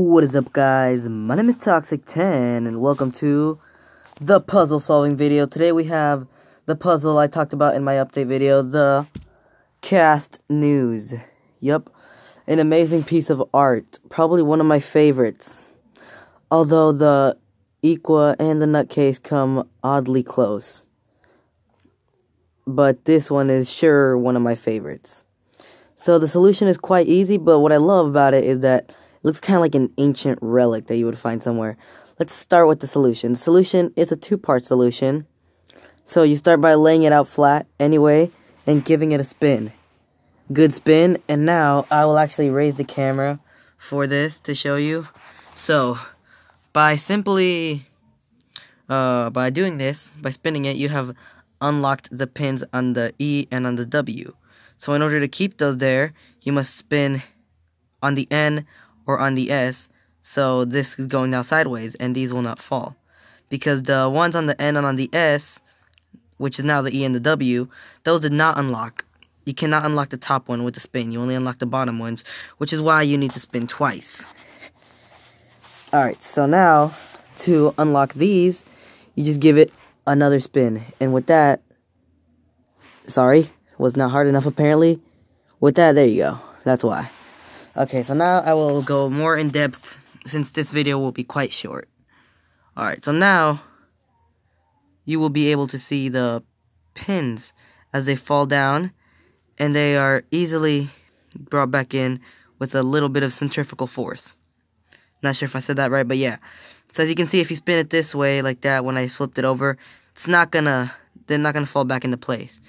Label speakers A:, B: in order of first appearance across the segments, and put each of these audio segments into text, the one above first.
A: What is up guys, my name is Toxic10 and welcome to the puzzle solving video. Today we have the puzzle I talked about in my update video, the cast news. Yep, an amazing piece of art, probably one of my favorites. Although the Equa and the Nutcase come oddly close. But this one is sure one of my favorites. So the solution is quite easy, but what I love about it is that looks kind of like an ancient relic that you would find somewhere. Let's start with the solution. The solution is a two-part solution. So you start by laying it out flat anyway and giving it a spin. Good spin, and now I will actually raise the camera for this to show you. So, by simply, uh, by doing this, by spinning it, you have unlocked the pins on the E and on the W. So in order to keep those there, you must spin on the N or on the S. So this is going now sideways and these will not fall. Because the ones on the N and on the S, which is now the E and the W, those did not unlock. You cannot unlock the top one with the spin. You only unlock the bottom ones, which is why you need to spin twice. Alright, so now to unlock these, you just give it another spin. And with that, sorry, was not hard enough apparently. With that, there you go. That's why. Okay, so now I will go more in depth since this video will be quite short. Alright, so now you will be able to see the pins as they fall down and they are easily brought back in with a little bit of centrifugal force. Not sure if I said that right, but yeah. So as you can see, if you spin it this way, like that, when I flipped it over, it's not gonna, they're not gonna fall back into place.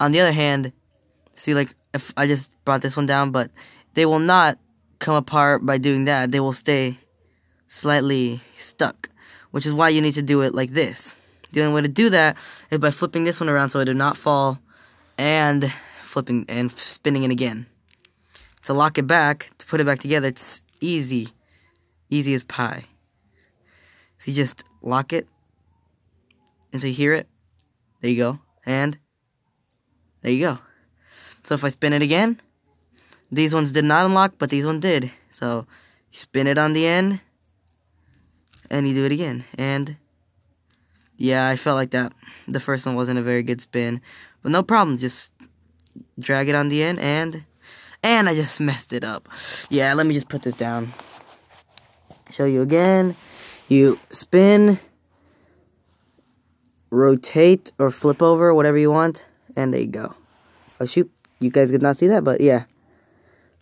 A: On the other hand, see like if I just brought this one down, but they will not come apart by doing that. They will stay slightly stuck, which is why you need to do it like this. The only way to do that is by flipping this one around so it do not fall and flipping and spinning it again. To lock it back, to put it back together, it's easy. Easy as pie. So you just lock it until you hear it. There you go. And there you go. So if I spin it again, these ones did not unlock, but these ones did. So you spin it on the end, and you do it again. And yeah, I felt like that. The first one wasn't a very good spin, but no problem. Just drag it on the end, and and I just messed it up. Yeah, let me just put this down. Show you again. You spin, rotate, or flip over, whatever you want and there you go. Oh shoot, you guys could not see that, but yeah.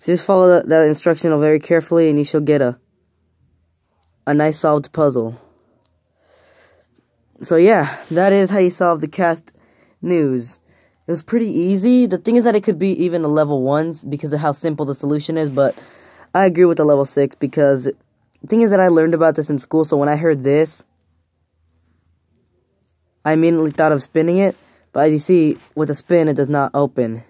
A: Just follow that, that instructional very carefully and you shall get a a nice solved puzzle. So yeah, that is how you solve the cast news. It was pretty easy. The thing is that it could be even a level 1s because of how simple the solution is, but I agree with the level 6 because the thing is that I learned about this in school, so when I heard this, I immediately thought of spinning it, but as you see, with a spin, it does not open.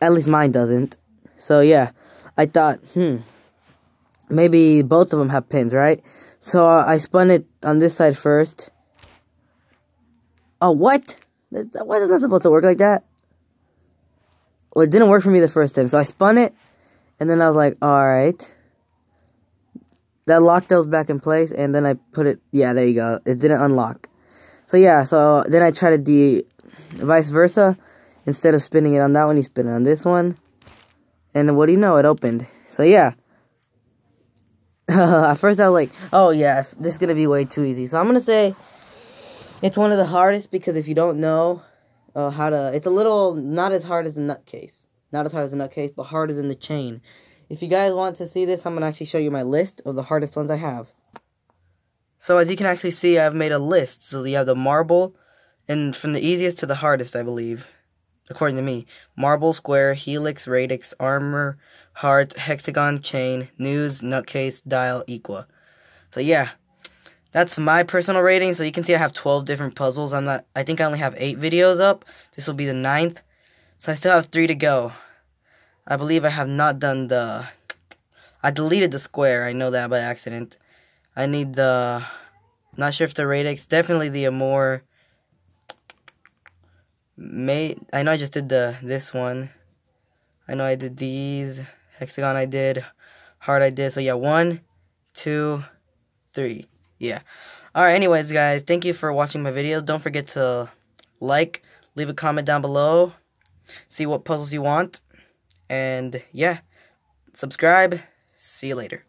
A: At least mine doesn't. So yeah, I thought, hmm, maybe both of them have pins, right? So uh, I spun it on this side first. Oh, what? Why is that supposed to work like that? Well, it didn't work for me the first time. So I spun it, and then I was like, alright. That locked those back in place, and then I put it, yeah, there you go. It didn't unlock. So yeah, so then I tried to vice versa. Instead of spinning it on that one, you spin it on this one. And what do you know? It opened. So yeah. At first I was like, oh yeah, this is to be way too easy. So I'm to say it's one of the hardest because if you don't know uh, how to, it's a little, not as hard as the nutcase. Not as hard as the nutcase, but harder than the chain. If you guys want to see this, I'm to actually show you my list of the hardest ones I have. So as you can actually see, I've made a list. So you have the marble, and from the easiest to the hardest, I believe, according to me, marble, square, helix, radix, armor, heart, hexagon, chain, news, nutcase, dial, equa. So yeah, that's my personal rating. So you can see I have 12 different puzzles. I'm not, I think I only have 8 videos up. This will be the ninth. So I still have 3 to go. I believe I have not done the, I deleted the square. I know that by accident. I need the, not sure if the radix, definitely the Amor, May I know I just did the this one. I know I did these. Hexagon I did. Heart I did. So yeah, one, two, three. Yeah. Alright, anyways, guys, thank you for watching my video. Don't forget to like, leave a comment down below, see what puzzles you want, and yeah, subscribe. See you later.